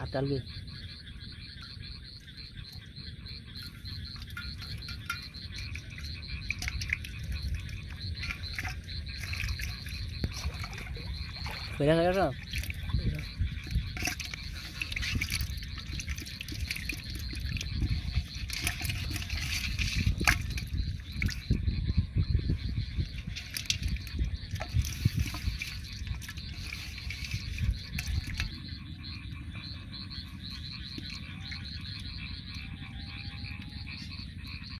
Ah, Hasta el luego. ¿Querías agarrar?